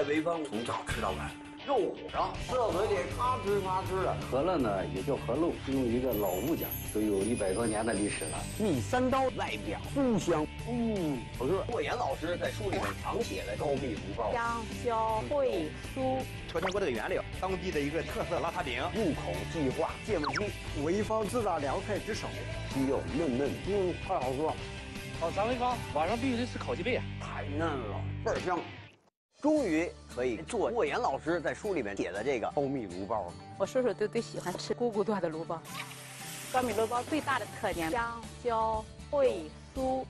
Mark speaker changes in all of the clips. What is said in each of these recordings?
Speaker 1: 天在潍坊从早吃到晚，肉虎上热嘴里咔哧咔哧的。
Speaker 2: 饸饹呢也叫饸饹，用一个老物件，都有一百多年的历史了。
Speaker 1: 蜜三刀，外表酥香，嗯，不是。莫言老师在书里面常写的高密炉包，
Speaker 3: 香蕉烩酥。
Speaker 4: 朝天锅这个原料，当地的一个特色邋遢饼，
Speaker 1: 入口即化芥末鸡，
Speaker 5: 潍坊四大凉菜之首，
Speaker 1: 鸡肉嫩嫩，嗯，太好吃了。
Speaker 6: 好，咱潍坊晚上必须得吃烤鸡背啊，
Speaker 1: 太嫩了，倍儿香。终于可以做莫言老师在书里面写的这个高密炉包了。
Speaker 3: 我叔叔都最喜欢吃姑姑做的炉包。高密炉包最大的特点，香焦、脆酥。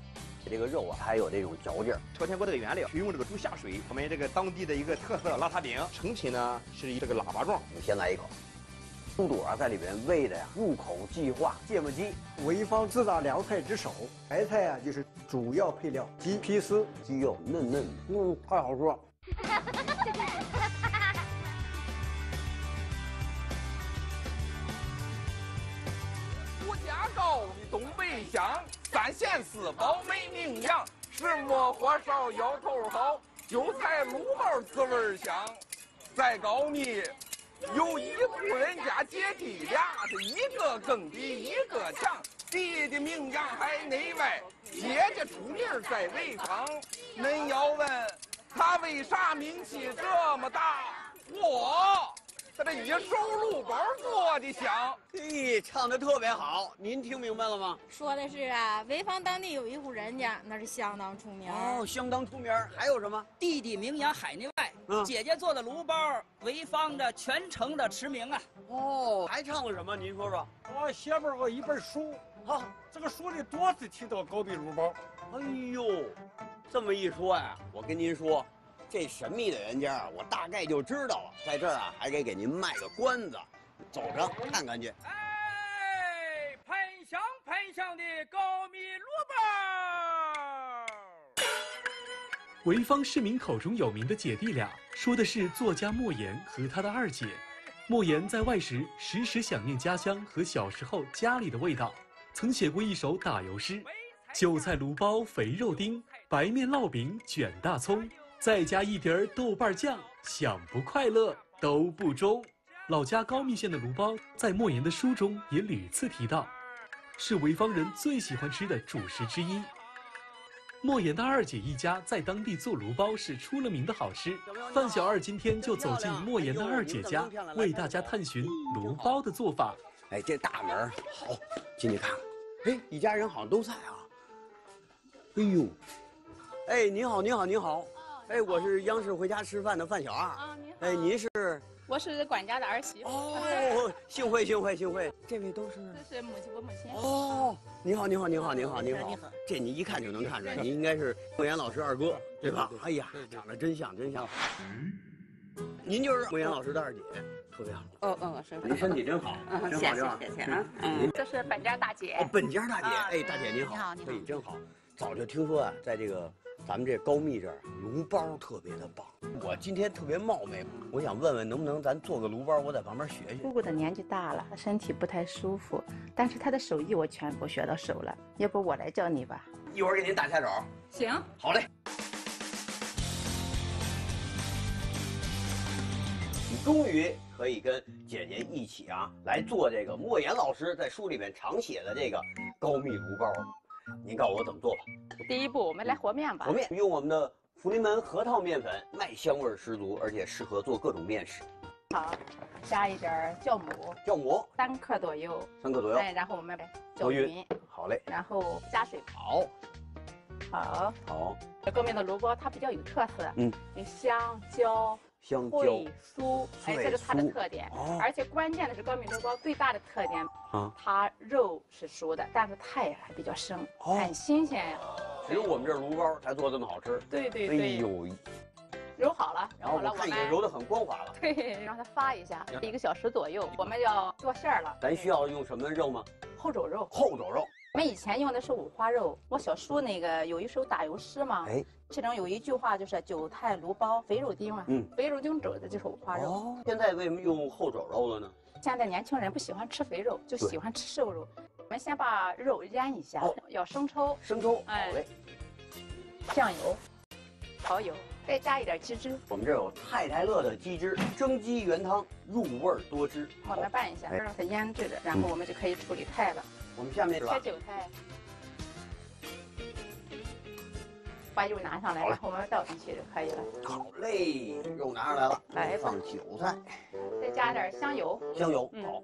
Speaker 1: 这个肉啊，还有这种嚼劲儿。
Speaker 4: 朝天锅这个原料是用这个猪下水，我们这个当地的一个特色邋遢饼，成品呢是以这个喇叭状。
Speaker 1: 你先来一口，猪肚啊在里面煨的呀，入口即化。芥末鸡，
Speaker 5: 潍坊四大凉菜之首，白菜啊就是主要配料，鸡皮丝，
Speaker 1: 鸡肉嫩嫩，嗯，太好吃了。
Speaker 7: 物价高的东北乡，三鲜四宝没名扬，石磨火烧腰头好，韭菜卤包滋味香。再高密，有一户人家姐弟俩，这一个更比一个强。弟弟名扬海内外，姐姐出名在潍坊。恁要问他为啥名气这么大？我。他这一收入包做的香，
Speaker 1: 嘿，唱的特别好，您听明白了吗？
Speaker 8: 说的是啊，潍坊当地有一户人家，那是相当出名
Speaker 1: 哦，相当出名。还有什么？
Speaker 9: 弟弟名扬海内外，嗯，姐姐做的炉包，潍坊的全城的驰名啊。
Speaker 1: 哦，还唱了什么？您说说。
Speaker 5: 我写本过一本书，啊，这个书里多次提到高壁炉包。
Speaker 1: 哎呦，这么一说呀，我跟您说。这神秘的人家啊，我大概就知道了。在这儿啊，还得给您卖个关子，走着看看去。
Speaker 7: 哎，喷香喷香的高密萝卜。
Speaker 10: 潍坊市民口中有名的姐弟俩，说的是作家莫言和他的二姐。莫言在外时时时想念家乡和小时候家里的味道，曾写过一首打油诗：韭菜卤包肥肉丁，白面烙饼卷大葱。再加一碟豆瓣酱，想不快乐都不中。老家高密县的炉包，在莫言的书中也屡次提到，是潍坊人最喜欢吃的主食之一。莫言的二姐一家在当地做炉包是出了名的好吃。范小二今天就走进莫言的二姐家，为大家探寻炉包的做法。
Speaker 1: 哎，这大门好，进去看看。哎，一家人好像都在啊。哎呦，哎，您好，您好，您好。哎，我是央视回家吃饭的范小二。啊，您好。哎，您是？
Speaker 8: 我是管家的儿媳妇。
Speaker 1: 哦，幸会幸会幸会。这位都是？
Speaker 8: 这是母亲我母亲。
Speaker 1: 哦，您好您好您好您好您好。你好。这你一看就能看出来，您应该是莫言老师二哥，对吧？哎呀，长得真像真像。嗯。您就是莫言老师的二姐，特别好。哦
Speaker 8: 哦，是。
Speaker 1: 您身体真好，
Speaker 8: 谢谢谢谢啊。嗯。这是本家大姐。
Speaker 1: 哦，本家大姐。哎，大姐您好。你好你好。哎，真好。早就听说啊，在这个。咱们这高密这儿炉包特别的棒，我今天特别冒昧，我想问问能不能咱做个炉包，我在旁边学学。
Speaker 3: 姑姑的年纪大了，身体不太舒服，但是她的手艺我全部学到手了，要不我来教你吧？
Speaker 1: 一会儿给您打下手。
Speaker 8: 行，
Speaker 1: 好嘞。你终于可以跟姐姐一起啊来做这个莫言老师在书里面常写的这个高密炉包。您告诉我怎么做吧。
Speaker 3: 第一步，我们来和面吧。
Speaker 1: 和面用我们的福临门核桃面粉，麦香味十足，而且适合做各种面食。
Speaker 3: 好，加一点酵母，
Speaker 1: 酵母
Speaker 3: 三克左右，
Speaker 1: 三克左右。
Speaker 3: 对，然后我们搅匀。
Speaker 1: 好嘞。
Speaker 3: 然后加水。
Speaker 1: 好。
Speaker 3: 好。
Speaker 1: 好。
Speaker 3: 这高面的萝卜它比较有特色，嗯，有香蕉。
Speaker 1: 香蕉
Speaker 3: 酥，哎，这是它的特点。而且关键的是高密炉包最大的特点啊，它肉是熟的，但是菜还比较生，很新鲜呀。
Speaker 1: 只有我们这炉包才做这么好吃。
Speaker 3: 对对对。哎呦，揉好了，
Speaker 1: 然后我看已经揉得很光滑了。
Speaker 3: 对，让它发一下，一个小时左右，我们要做馅儿了。
Speaker 1: 咱需要用什么肉吗？
Speaker 3: 后肘肉。
Speaker 1: 后肘肉。
Speaker 3: 我们以前用的是五花肉。我小叔那个有一首打油诗嘛，哎，其中有一句话就是“韭菜芦包肥肉丁”嘛，嗯，肥肉丁肘的就是五花肉。哦，
Speaker 1: 现在为什么用后肘肉了呢？
Speaker 3: 现在年轻人不喜欢吃肥肉，就喜欢吃瘦肉。我们先把肉腌一下，要生抽，
Speaker 1: 生抽，哎，
Speaker 3: 酱油，蚝油，再加一点鸡汁。
Speaker 1: 我们这有太太乐的鸡汁蒸鸡原汤，入味多汁。
Speaker 3: 我们拌一下，让它腌制着，然后我们就可以处理菜了。
Speaker 1: 我们下面
Speaker 3: 切韭菜，把肉拿上来，然后我们倒进去就可以了。
Speaker 1: 好嘞，肉拿上来了，
Speaker 3: 来
Speaker 1: 放韭菜，
Speaker 3: 再加点香油。
Speaker 1: 香油，好。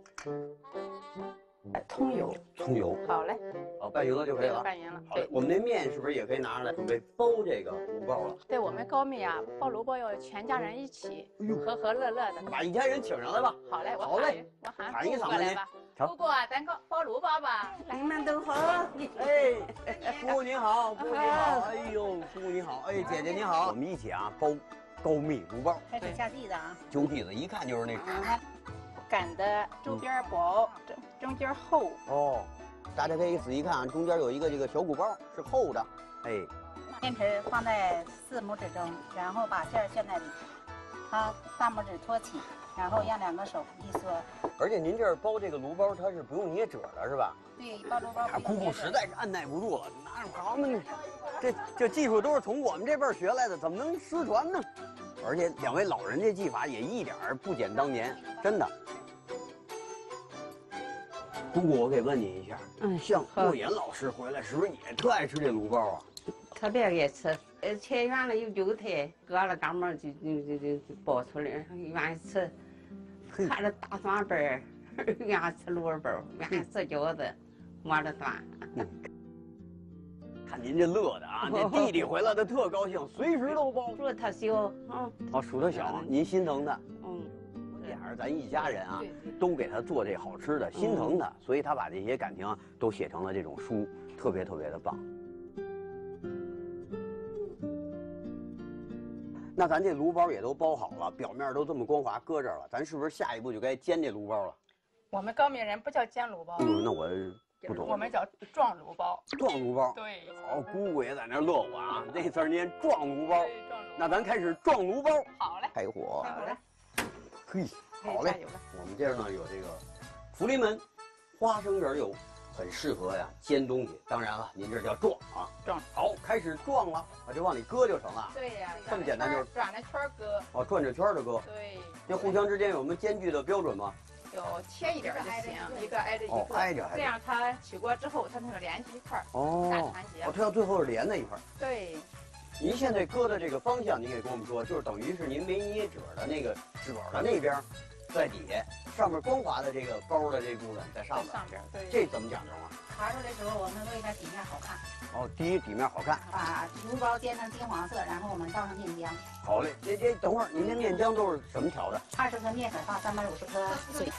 Speaker 3: 葱油，
Speaker 1: 葱油，
Speaker 3: 好嘞，
Speaker 1: 好拌匀了就可以了。
Speaker 3: 拌匀了，
Speaker 1: 好嘞。我们那面是不是也可以拿出来准备包这个炉包了？
Speaker 3: 对我们高密啊，包萝卜要全家人一起，和和乐乐的。
Speaker 1: 把一家人请上来吧。
Speaker 3: 好嘞，我
Speaker 1: 好嘞，
Speaker 3: 我喊
Speaker 1: 喊一嗓子
Speaker 3: 来吧。姑姑，咱包包萝卜吧。
Speaker 11: 你们都好。
Speaker 1: 哎，姑姑您好，姑姑您好。哎呦，姑姑您好。哎，姐姐您好。我们一起啊包高密炉包。
Speaker 11: 开始下地的啊。
Speaker 1: 揪地子，一看就是那。
Speaker 3: 擀的周边薄，中中间厚。
Speaker 1: 哦，大家可以仔细看啊，中间有一个这个小鼓包，是厚的。哎，
Speaker 11: 面皮放在四拇指中，然后把馅儿馅在里，啊，大拇指托起，然后让两个手一缩。
Speaker 1: 而且您这儿包这个炉包，它是不用捏褶的，是吧？
Speaker 11: 对，包炉包。
Speaker 1: 姑姑实在是按耐不住了，那咱们这这技术都是从我们这辈儿学来的，怎么能失传呢？而且两位老人这技法也一点儿不减当年，真的。姑姑，我给问你一下，嗯，像莫言老师回来，是不是也特爱吃这卤包啊？
Speaker 12: 特别爱吃，呃，切圆了有韭菜，割了干毛就就就就就包出来，愿意吃。看着大蒜瓣儿，愿意吃卤包，愿意吃饺子，抹着蒜。
Speaker 1: 看您这乐的啊，这弟弟回来的特高兴，随时都包。
Speaker 12: 数他小，
Speaker 1: 嗯，哦，数他小，您心疼他。嗯，俩人咱一家人啊，都给他做这好吃的，心疼他，所以他把这些感情都写成了这种书，特别特别的棒。那咱这炉包也都包好了，表面都这么光滑，搁这儿了，咱是不是下一步就该煎这炉包了？
Speaker 3: 我们高密人不叫煎炉包。
Speaker 1: 嗯，那我。不懂，
Speaker 3: 我们叫撞炉包。
Speaker 1: 撞炉包，
Speaker 3: 对。
Speaker 1: 好，姑姑也在那乐我啊，那字念撞炉包。那咱开始撞炉包。
Speaker 3: 好嘞。
Speaker 1: 开火。
Speaker 3: 好嘞。
Speaker 1: 嘿，好嘞。我们这儿呢有这个福临门花生仁油，很适合呀煎东西。当然了，您这叫撞啊。
Speaker 3: 撞。
Speaker 1: 好，开始撞了，啊，就往里搁就成了。
Speaker 3: 对呀。
Speaker 1: 这么简单，就是
Speaker 3: 转着圈搁。
Speaker 1: 哦，转着圈的搁。
Speaker 3: 对。
Speaker 1: 那互相之间有什么间距的标准吗？
Speaker 3: 有切一点就行，一个挨着一个，
Speaker 1: 挨着
Speaker 3: 这样它起锅之后，它那个连起一块儿，
Speaker 1: 哦，
Speaker 3: 打团结。
Speaker 1: 哦，它要最后是连在一块儿。
Speaker 3: 对。
Speaker 1: 您现在搁的这个方向，您给跟我们说，就是等于是您没捏褶的那个褶的那边，在底下，上面光滑的这个包的这部分在上面。
Speaker 3: 上边，对。
Speaker 1: 这怎么讲究啊？
Speaker 11: 爬出来的时候，我们为它底面好看。
Speaker 1: 哦，第一底面好看。
Speaker 11: 把炉包煎成金黄色，然后我们倒上面浆。
Speaker 1: 好嘞，这这等会儿，您这面浆都是什么调的？
Speaker 11: 二十克面粉放三百五十克水。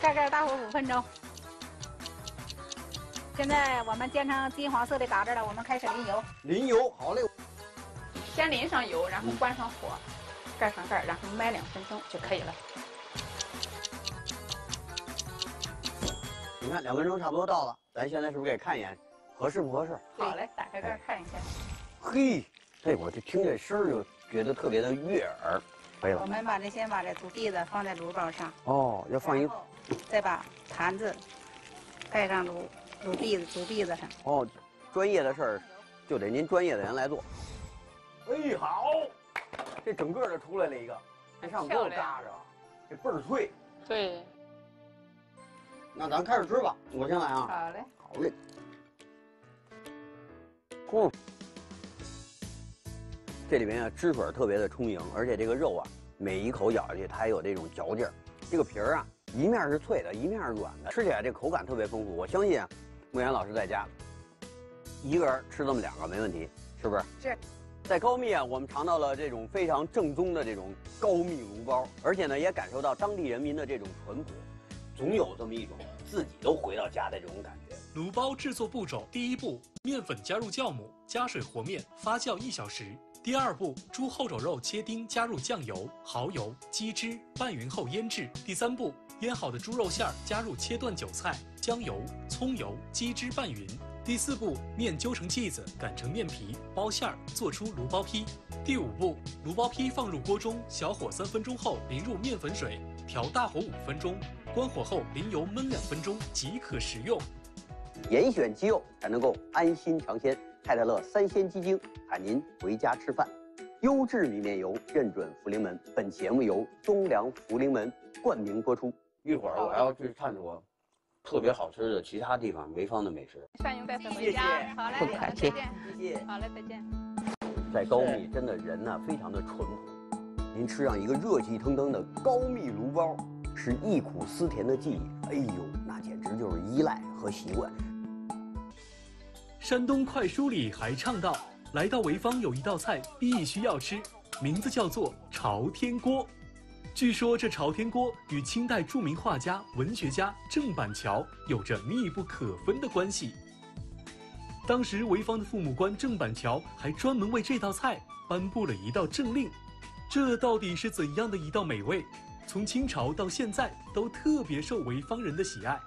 Speaker 11: 盖盖大火五分钟。现在我们煎成金黄色的嘎子了，我们开始淋油。
Speaker 1: 淋油，好嘞。
Speaker 3: 先淋上油，然后关上火，盖上盖，然后焖两分钟就可以了。
Speaker 1: 你看，两分钟差不多到了，咱现在是不是给看一眼，合适不合适？
Speaker 3: 好嘞，打开盖看一下。
Speaker 1: 嘿，这我就听这声儿就觉得特别的悦耳。可以了。
Speaker 11: 我们把这先把这煮篦子放在炉包上。
Speaker 1: 哦，要放一。
Speaker 11: 再把坛子盖上炉炉篦子竹篦子上。
Speaker 1: 哦，专业的事儿就得您专业的人来做。哎，好，这整个就出来了一个，这上面都有嘎子，这倍儿脆。
Speaker 3: 对。
Speaker 1: 那咱开始吃吧，我先来啊。
Speaker 3: 好嘞。
Speaker 1: 好嘞。嚯！这里面啊汁水特别的充盈，而且这个肉啊，每一口咬下去它还有这种嚼劲儿。这个皮儿啊，一面是脆的，一面是软的，吃起来这口感特别丰富。我相信啊，木岩老师在家一个人吃这么两个没问题，是不是？
Speaker 3: 是。
Speaker 1: 在高密啊，我们尝到了这种非常正宗的这种高密炉包，而且呢，也感受到当地人民的这种淳朴，总有这么一种自己都回到家的这种感觉。
Speaker 10: 炉包制作步骤：第一步，面粉加入酵母，加水和面，发酵一小时。第二步，猪后肘肉切丁，加入酱油、蚝油、鸡汁，拌匀后腌制。第三步，腌好的猪肉馅儿加入切断韭菜、姜油、葱油、鸡汁拌匀。第四步，面揪成剂子，擀成面皮，包馅儿，做出炉包坯。第五步，炉包坯放入锅中，小火三分钟后淋入面粉水，调大火五分钟，关火后淋油焖两分钟即可食用。
Speaker 1: 严选鸡肉才能够安心尝鲜。泰泰乐三鲜鸡精喊您回家吃饭，优质米面油认准福临门。本节目由东粮福临门冠名播出。一会儿我要去探索特别好吃的其他地方潍坊的美食。
Speaker 3: 善用带回家，好嘞，
Speaker 12: 不客气，
Speaker 3: 谢谢，好嘞，再见。
Speaker 1: 在高密，真的人呢非常的淳朴。您吃上一个热气腾腾的高密炉包，是忆苦思甜的记忆。哎呦，那简直就是依赖和习惯。
Speaker 10: 山东快书里还唱到，来到潍坊有一道菜必须要吃，名字叫做朝天锅。据说这朝天锅与清代著名画家、文学家郑板桥有着密不可分的关系。当时潍坊的父母官郑板桥还专门为这道菜颁布了一道政令。这到底是怎样的一道美味？从清朝到现在都特别受潍坊人的喜爱。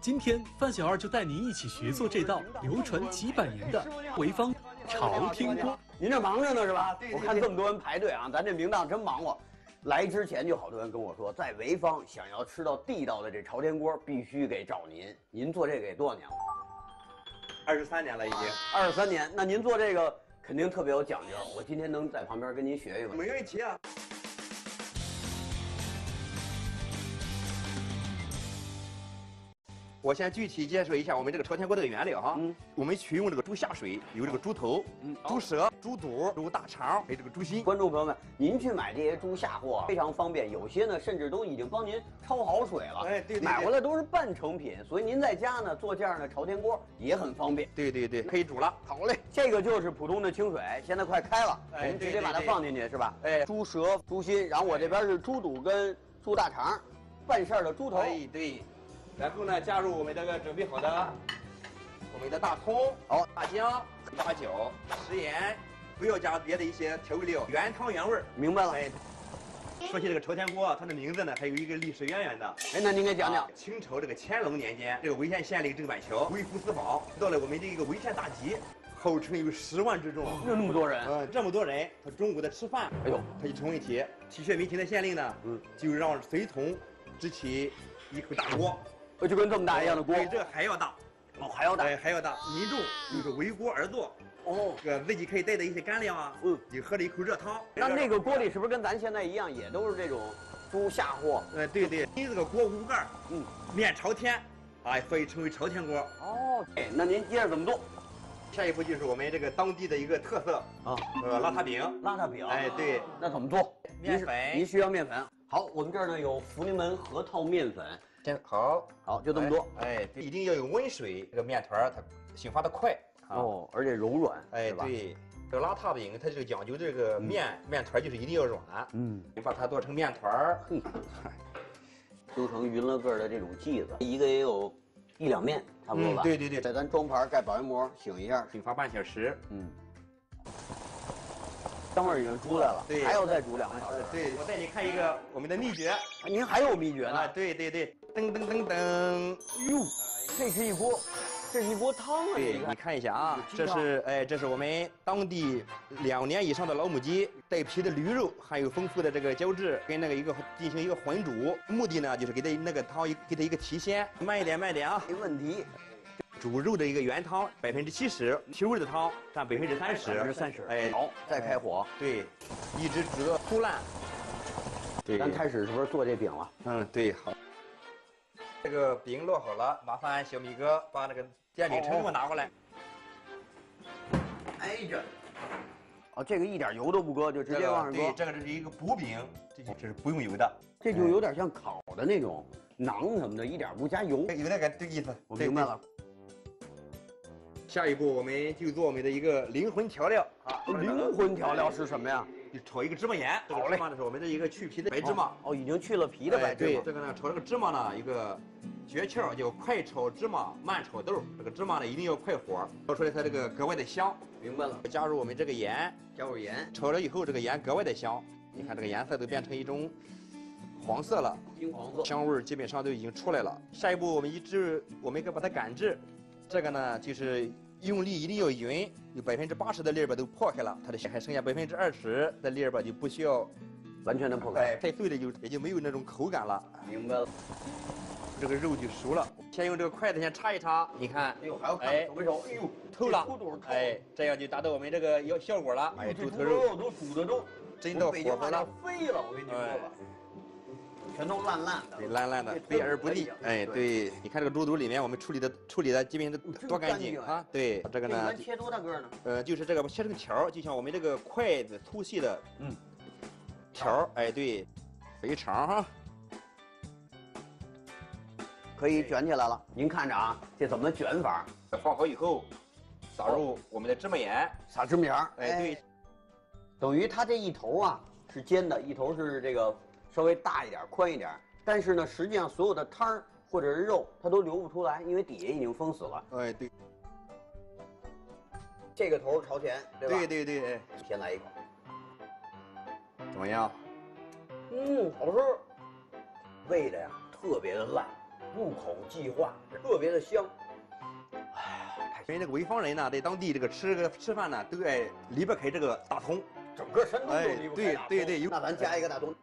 Speaker 10: 今天范小二就带您一起学做这道流传几百年的潍坊朝天锅。
Speaker 1: 您这忙着呢是吧？我看这么多人排队啊，咱这名档真忙活。来之前就好多人跟我说，在潍坊想要吃到地道的这朝天锅，必须给找您。您做这个多少年了？
Speaker 4: 二十三年了已经。
Speaker 1: 二十三年，那您做这个肯定特别有讲究。我今天能在旁边跟您学一个？
Speaker 4: 没问题啊。我先具体介绍一下我们这个朝天锅的原理哈。嗯，我们取用这个猪下水，有这个猪头、猪舌、猪肚、猪大肠，还有这个猪心。
Speaker 1: 观众朋友们，您去买这些猪下货非常方便，有些呢甚至都已经帮您焯好水了。哎，对对。买回来都是半成品，所以您在家呢做这样的朝天锅也很方便。
Speaker 4: 对对对，可以煮了。
Speaker 1: 好嘞，这个就是普通的清水，现在快开了，我们直接把它放进去是吧？哎，猪舌、猪心，然后我这边是猪肚跟猪大肠，半扇的猪头。
Speaker 4: 哎，对。然后呢，加入我们这个准备好的我们的大葱、好大姜、八角、食盐，不要加别的一些调味料，原汤原味儿
Speaker 1: 明白了。
Speaker 4: 哎，说起这个朝天锅，它的名字呢还有一个历史渊源的。
Speaker 1: 哎，那您给讲讲。
Speaker 4: 清朝这个乾隆年间，这个潍县县令郑板桥微服私访，到了我们这一个潍县大集，号称有十万之众，
Speaker 1: 有那么多人。
Speaker 4: 嗯，这么多人，他中午的吃饭，哎呦，他就成问题。体恤民情的县令呢，嗯，就让随从支起一口大锅。
Speaker 1: 就跟这么大一样的锅，
Speaker 4: 比这还要大，
Speaker 1: 哦，还要大，
Speaker 4: 哎，还要大。民众就是围锅而坐，哦，这个自己可以带的一些干粮啊，嗯，你喝了一口热汤。
Speaker 1: 那那个锅里是不是跟咱现在一样，也都是这种猪下货？
Speaker 4: 哎，对对。你这个锅无盖，嗯，面朝天，哎，所以称为朝天锅。
Speaker 1: 哦，哎，那您接着怎么做？
Speaker 4: 下一步就是我们这个当地的一个特色啊，呃，邋遢饼。
Speaker 1: 邋遢饼，
Speaker 4: 哎，对。
Speaker 1: 那怎么做？
Speaker 4: 面粉，
Speaker 1: 您需要面粉。好，我们这儿呢有福临门核桃面粉。
Speaker 4: 好
Speaker 1: 好，就这么多。
Speaker 4: 哎，一定要有温水，这个面团它醒发的快。
Speaker 1: 哦，而且柔软。
Speaker 4: 哎，对，这个邋遢饼它就讲究这个面面团就是一定要软。嗯，你把它做成面团儿，
Speaker 1: 揪 成匀了个的这种剂子，一个也有一两面，差不多吧？
Speaker 4: 对对对，
Speaker 1: 在咱装盘盖保鲜膜，醒一下，
Speaker 4: 醒发半小时。嗯，
Speaker 1: 香味已经出来了，
Speaker 4: 对，
Speaker 1: 还要再煮两个小时。
Speaker 4: 对，我带你看一个我们的秘诀。
Speaker 1: 您还有秘诀呢？
Speaker 4: 对对对。噔噔噔噔，
Speaker 1: 哟，这是一锅，这是一锅汤啊！
Speaker 4: 对，你看一下啊，这是哎，这是我们当地两年以上的老母鸡，带皮的驴肉，含有丰富的这个胶质，跟那个一个进行一个混煮，目的呢就是给它那个汤给它一个提鲜。慢一点，慢一点啊，
Speaker 1: 没问题。
Speaker 4: 煮肉的一个原汤百分之七十，提味的汤占百分之三十。
Speaker 1: 百分之三十，哎，好，再开火，
Speaker 4: 对，一直煮到酥烂。
Speaker 1: 对，咱开始是不是做这饼了？
Speaker 4: 嗯，对，好。这个饼落好了，麻烦小米哥把那个电饼铛给我拿过来。
Speaker 1: 哎这，哦，这个一点油都不搁，就直接往上搁。
Speaker 4: 对，这个这是一个薄饼，这这是不用油的。
Speaker 1: 这就有点像烤的那种馕什么的，一点不加油。
Speaker 4: 有那个这意思，
Speaker 1: 我明白了。
Speaker 4: 下一步我们就做我们的一个灵魂调料
Speaker 1: 啊！灵魂调料是什么呀？
Speaker 4: 就炒一个芝麻盐。好嘞。芝麻的是我们的一个去皮的白芝麻。
Speaker 1: 哦，已经去了皮的白芝麻。
Speaker 4: 对，这个呢，炒这个芝麻呢，一个诀窍叫快炒芝麻，慢炒豆。这个芝麻呢，一定要快火，炒出来它这个格外的香。
Speaker 1: 明白了。
Speaker 4: 加入我们这个盐，
Speaker 1: 加入盐，
Speaker 4: 炒了以后，这个盐格外的香。你看这个颜色都变成一种黄色了，
Speaker 1: 金黄色，
Speaker 4: 香味基本上都已经出来了。下一步我们一直，我们该把它擀制。这个呢，就是。用力一定要匀，有百分之八十的粒儿吧都破开了，它的还剩下百分之二十的粒儿吧就不需要
Speaker 1: 完全的破开，
Speaker 4: 太碎了就也就没有那种口感了。
Speaker 1: 明白了。
Speaker 4: 这个肉就熟了。先用这个筷子先插一插，你看，
Speaker 1: 哎呦，还要看手没熟？哎呦，
Speaker 4: 透了，哎，这样就达到我们这个要效果了。哎，猪头肉
Speaker 1: 都煮的都
Speaker 4: 真到火候了，
Speaker 1: 废了，我跟你说吧。全都烂烂的，
Speaker 4: 对，烂烂的，肥而不腻。哎，对，你看这个猪肚里面，我们处理的处理的基本上多干净啊！对，这个呢，
Speaker 1: 切多大个呢？
Speaker 4: 呃，就是这个切成条，就像我们这个筷子粗细的，嗯，条。哎，对，肥肠哈，
Speaker 1: 可以卷起来了。您看着啊，这怎么卷法？
Speaker 4: 放好以后，撒入我们的芝麻盐，
Speaker 1: 撒芝麻盐。
Speaker 4: 哎，对，
Speaker 1: 等于它这一头啊是尖的，一头是这个。稍微大一点，宽一点，但是呢，实际上所有的汤儿或者是肉，它都流不出来，因为底下已经封死了。
Speaker 4: 哎，对。
Speaker 1: 这个头朝前，对吧？
Speaker 4: 对对对。
Speaker 1: 先来一口，
Speaker 4: 怎么样？
Speaker 1: 嗯，好吃。味的呀，特别的烂，入口即化，特别的香。
Speaker 4: 哎，因为这个潍坊人呢，在当地这个吃个吃饭呢，都爱离不开这个大葱。
Speaker 1: 整个山东都离不开
Speaker 4: 大葱。对对对，
Speaker 1: 那咱加一个大葱。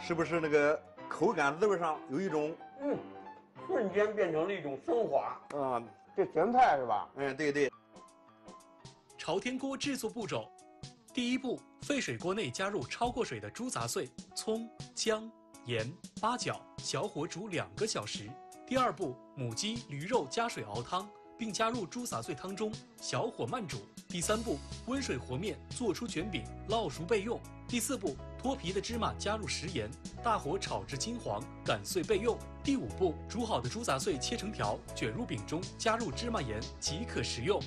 Speaker 4: 是不是那个口感滋味上有一种
Speaker 1: 嗯，瞬间变成了一种升华啊？这咸菜是吧？
Speaker 4: 嗯，对对。
Speaker 10: 朝天锅制作步骤：第一步，沸水锅内加入焯过水的猪杂碎、葱、姜、盐、八角，小火煮两个小时。第二步，母鸡、驴肉加水熬汤，并加入猪杂碎汤中，小火慢煮。第三步，温水和面，做出卷饼，烙熟备用。第四步。脱皮的芝麻加入食盐，大火炒至金黄，擀碎备用。第五步，煮好的猪杂碎切成条，卷入饼中，加入芝麻盐即可食用。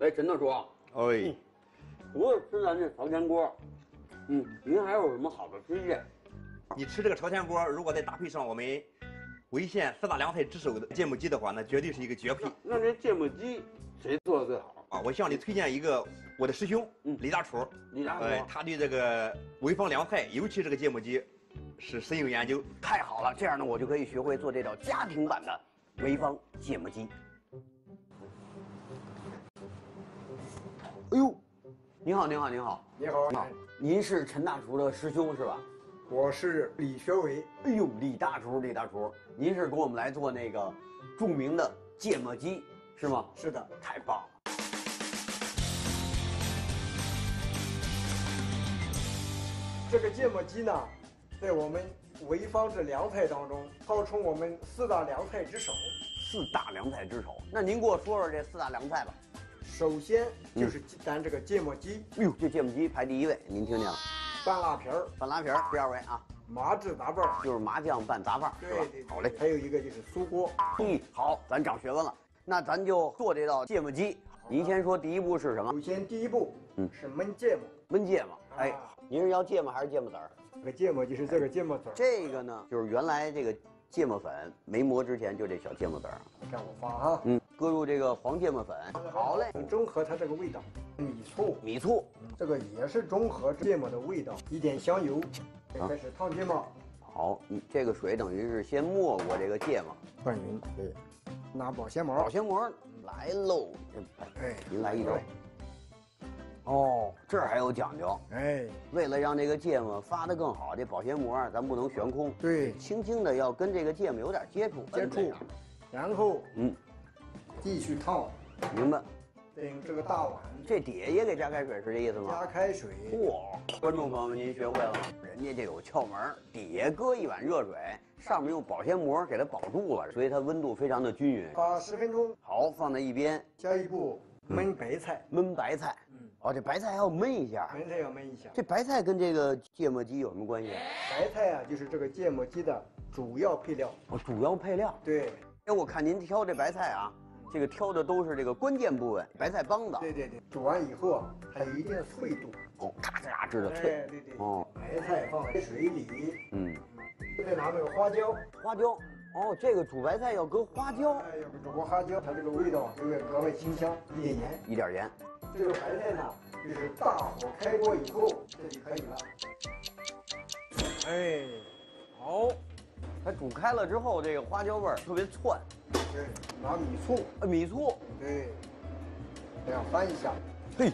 Speaker 1: 哎，陈大叔，
Speaker 4: 哎，
Speaker 1: 除了吃咱这朝天锅，嗯，您还有什么好的推荐？
Speaker 4: 你吃这个朝天锅，如果再搭配上我们潍县四大凉菜之首的芥末鸡的话，那绝对是一个绝配。
Speaker 1: 那这芥末鸡谁做的最好？
Speaker 4: 啊，我向你推荐一个我的师兄，嗯，李大厨，
Speaker 1: 李大厨，哎，
Speaker 4: 他对这个潍坊凉菜，尤其这个芥末鸡，是深有研究。
Speaker 1: 太好了，这样呢，我就可以学会做这道家庭版的潍坊芥末鸡。哎呦，您好，您好，您好，
Speaker 5: 你好，
Speaker 1: 好，您是陈大厨的师兄是吧？
Speaker 5: 我是李学伟。
Speaker 1: 哎呦，李大厨，李大厨，您是给我们来做那个著名的芥末鸡是吗？
Speaker 5: 是的，
Speaker 1: 太棒了。
Speaker 5: 这个芥末鸡呢，在我们潍坊这凉菜当中，号称我们四大凉菜之首。
Speaker 1: 四大凉菜之首，那您给我说说这四大凉菜吧。
Speaker 5: 首先就是咱这个芥末鸡。
Speaker 1: 哎呦，这芥末鸡排第一位，您听见了？
Speaker 5: 拌辣皮儿，
Speaker 1: 拌辣皮儿。第二位啊，
Speaker 5: 麻汁杂拌儿，
Speaker 1: 就是麻酱拌杂拌儿，
Speaker 5: 对吧？
Speaker 1: 好嘞。
Speaker 5: 还有一个就是酥锅。
Speaker 1: 嗯，好，咱长学问了。那咱就做这道芥末鸡。您先说第一步是什么？
Speaker 5: 首先第一步，嗯，是焖芥末。
Speaker 1: 焖芥末，哎。您是要芥末还是芥末籽儿？
Speaker 5: 这个芥末就是这个芥末籽儿。
Speaker 1: 这个呢，就是原来这个芥末粉没磨之前就这小芥末籽儿。
Speaker 5: 看我发啊，
Speaker 1: 嗯，搁入这个黄芥末粉。好嘞，
Speaker 5: 中和它这个味道。米醋，
Speaker 1: 米醋，
Speaker 5: 这个也是中和芥末的味道。一点香油，开始烫芥末。
Speaker 1: 好，你这个水等于是先没过这个芥末，
Speaker 5: 拌匀。对，拿保鲜膜，
Speaker 1: 保鲜膜来喽。哎，您来一种。哦，这儿还有讲究，哎，为了让这个芥末发的更好，这保鲜膜咱不能悬空，
Speaker 5: 对，
Speaker 1: 轻轻的要跟这个芥末有点接触，
Speaker 5: 接触，然后嗯，继续烫，
Speaker 1: 明白。
Speaker 5: 用这个大碗，
Speaker 1: 这底下也给加开水，是这意思吗？
Speaker 5: 加开水。
Speaker 1: 嚯，观众朋友们，您学会了，人家这有窍门，底下搁一碗热水，上面用保鲜膜给它保住了，所以它温度非常的均匀。
Speaker 5: 发十分钟，
Speaker 1: 好，放在一边。
Speaker 5: 下一步焖白菜，
Speaker 1: 焖白菜。哦，这白菜还要焖一下，
Speaker 5: 白菜要焖一下。
Speaker 1: 这白菜跟这个芥末鸡有什么关系？
Speaker 5: 白菜啊，就是这个芥末鸡的主要配料。
Speaker 1: 哦，主要配料。
Speaker 5: 对。
Speaker 1: 哎，我看您挑这白菜啊，这个挑的都是这个关键部位，白菜帮子。
Speaker 5: 对对对。煮完以后啊，它有一定的脆度。
Speaker 1: 哦，咔嚓吱的脆。
Speaker 5: 对对对。哦，白菜放在水里。嗯。再拿这个花椒。
Speaker 1: 花椒。哦，这个煮白菜要搁花椒。
Speaker 5: 哎，要煮过花椒，它这个味道就会格外清香。一点盐。
Speaker 1: 一点盐。
Speaker 5: 这个白菜呢，就是大火开锅以后，这就可以了。哎，
Speaker 1: 好，它煮开了之后，这个花椒味儿特别窜。
Speaker 5: 对，拿米醋，
Speaker 1: 呃，米醋，
Speaker 5: 对，这样翻一下，
Speaker 1: 嘿，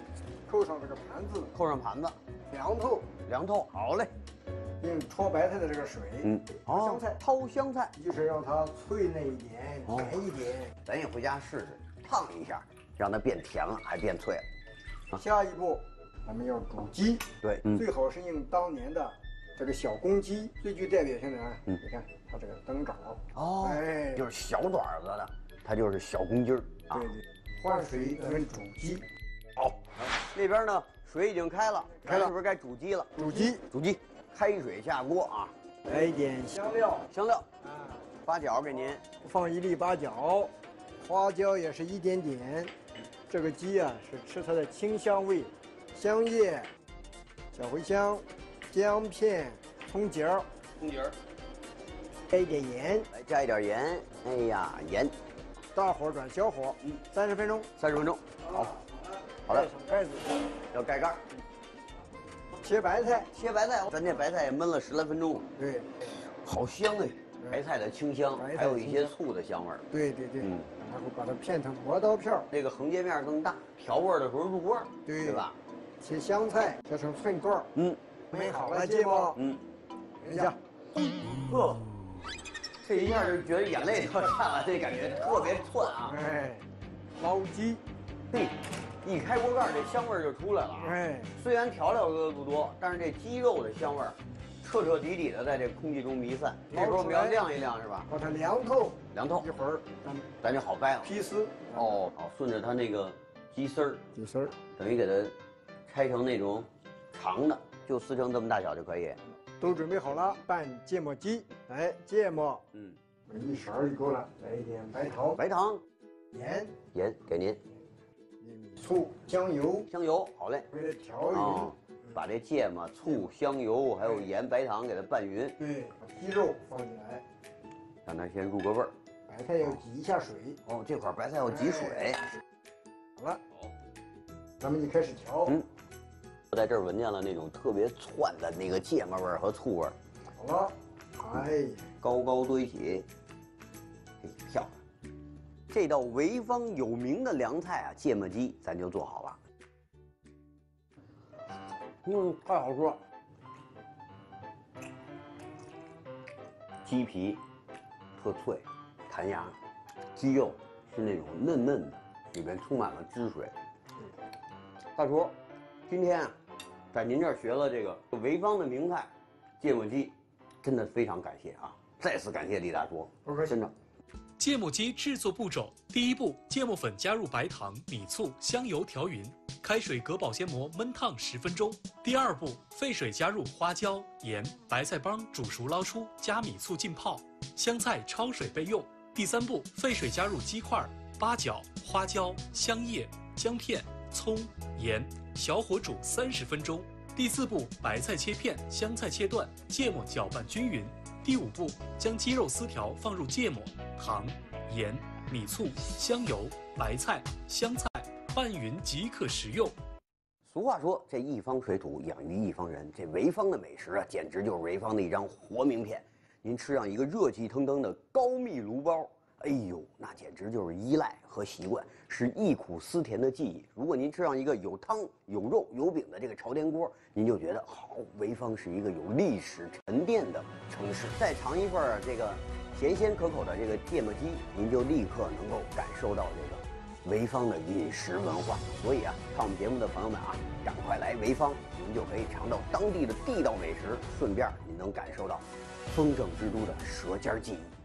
Speaker 5: 扣上这个盘子，
Speaker 1: 扣上盘子，
Speaker 5: 凉透，
Speaker 1: 凉透，好嘞。
Speaker 5: 用焯白菜的这个水，嗯，香菜
Speaker 1: 焯香菜，
Speaker 5: 就是让它脆嫩一点，甜一点。
Speaker 1: 咱也回家试试，烫一下，让它变甜了，还变脆
Speaker 5: 了。下一步，咱们要煮鸡，
Speaker 1: 对，
Speaker 5: 最好是用当年的这个小公鸡，最具代表性的啊。嗯，你看它这个灯爪，
Speaker 1: 哦，哎，就是小爪子的，它就是小公鸡儿。
Speaker 5: 对对，换水咱们煮鸡。
Speaker 1: 好，那边呢？水已经开了，开了，是不是该煮鸡了？
Speaker 5: 煮鸡，
Speaker 1: 煮鸡，开水下锅啊，
Speaker 5: 来一点香料，
Speaker 1: 香料，啊，八角给您，
Speaker 5: 放一粒八角，花椒也是一点点。这个鸡啊是吃它的清香味，香叶、小茴香、姜片、葱节儿，
Speaker 1: 葱节儿，
Speaker 5: 加一点盐，
Speaker 1: 来加一点盐，哎呀，盐，
Speaker 5: 大火转小火，嗯，三十分钟，
Speaker 1: 三十分钟，好。好了，
Speaker 5: 盖子。
Speaker 1: 要盖盖。
Speaker 5: 切白菜，
Speaker 1: 切白菜，咱这白菜也焖了十来分钟。
Speaker 5: 对，
Speaker 1: 好香哎，白菜的清香，还有一些醋的香味儿。
Speaker 5: 对对对，嗯，然后把它片成磨刀片
Speaker 1: 儿，那个横截面更大，调味的时候入味儿，对吧？
Speaker 5: 切香菜，切成寸段嗯，焖好了芥末。嗯，等一下。
Speaker 1: 呵，这一下就觉得眼泪都下来，这感觉特别窜啊。
Speaker 5: 哎，捞鸡。
Speaker 1: 嘿，一开锅盖，这香味儿就出来了。哎，虽然调料搁的不多，但是这鸡肉的香味彻彻底底的在这空气中弥散。这时候我们要晾一晾，是吧？
Speaker 5: 把它凉透，
Speaker 1: 凉透。
Speaker 5: 一会儿咱
Speaker 1: 咱就好掰了。
Speaker 5: 劈丝。
Speaker 1: 哦，好，顺着它那个鸡丝儿，
Speaker 5: 鸡丝儿，
Speaker 1: 等于给它拆成那种长的，就撕成这么大小就可以。
Speaker 5: 都准备好了，拌芥末鸡。来，芥末，嗯，一勺就够了。来一点白糖，
Speaker 1: 白糖，
Speaker 5: 盐，
Speaker 1: 盐给您。
Speaker 5: 醋、香油、
Speaker 1: 香油，好嘞，
Speaker 5: 给它调匀，
Speaker 1: 把这芥末、醋、香油还有盐、白糖给它拌匀。
Speaker 5: 对，把鸡肉放进来，
Speaker 1: 让它先入个味儿。
Speaker 5: 白菜要挤一下水。
Speaker 1: 哦，这块白菜要挤水。
Speaker 5: 好了，好咱们就开始调。嗯，
Speaker 1: 我在这儿闻见了那种特别窜的那个芥末味儿和醋味儿。
Speaker 5: 好了，哎，
Speaker 1: 高高堆起，漂亮。这道潍坊有名的凉菜啊，芥末鸡，咱就做好了。嗯，太好吃了。鸡皮特脆，弹牙；鸡肉是那种嫩嫩的，里面充满了汁水。大厨，今天啊，在您这儿学了这个潍坊的名菜芥末鸡，真的非常感谢啊！再次感谢李大厨，真的。
Speaker 10: 芥末鸡制作步骤：第一步，芥末粉加入白糖、米醋、香油调匀，开水隔保鲜膜焖烫十分钟。第二步，沸水加入花椒、盐、白菜帮煮熟捞出，加米醋浸泡，香菜焯水备用。第三步，沸水加入鸡块、八角、花椒、香叶、姜片、葱、盐，小火煮三十分钟。第四步，白菜切片，香菜切段，芥末搅拌均匀。第五步，将鸡肉丝条放入芥末、糖、盐、米醋、香油、白菜、香菜拌匀即可食用。
Speaker 1: 俗话说：“这一方水土养育一方人。”这潍坊的美食啊，简直就是潍坊的一张活名片。您吃上一个热气腾腾的高密炉包。哎呦，那简直就是依赖和习惯，是忆苦思甜的记忆。如果您吃上一个有汤有肉有饼的这个朝天锅，您就觉得好，潍坊是一个有历史沉淀的城市。再尝一份这个咸鲜可口的这个芥末鸡，您就立刻能够感受到这个潍坊的饮食文化。所以啊，看我们节目的朋友们啊，赶快来潍坊，您就可以尝到当地的地道美食，顺便您能感受到风正之都的舌尖记忆。